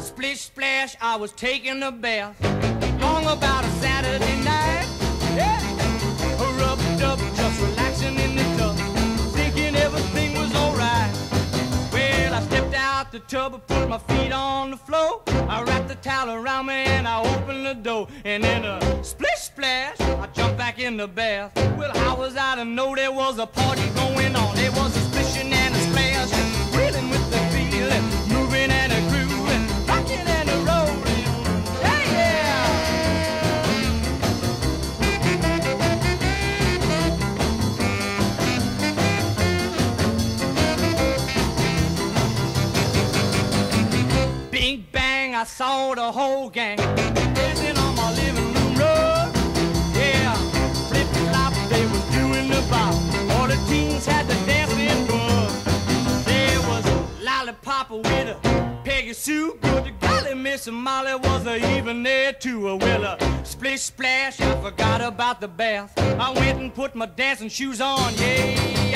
Splish splash, I was taking a bath. Long about a Saturday night. Yeah. Rubbed up, just relaxing in the tub. Thinking everything was alright. Well, I stepped out the tub and put my feet on the floor. I wrapped the towel around me and I opened the door. And in a splish splash, I jumped back in the bath. Well, how was I to know there was a party going on? There was I saw the whole gang dancing on my living room rug. Yeah, flip flop, they was doing the bop. All the teens had the dancing bug. There was a lollipop with a Peggy Sue. Good to golly, Miss Molly was a even there too. A well, a splish splash, I forgot about the bath. I went and put my dancing shoes on, yeah.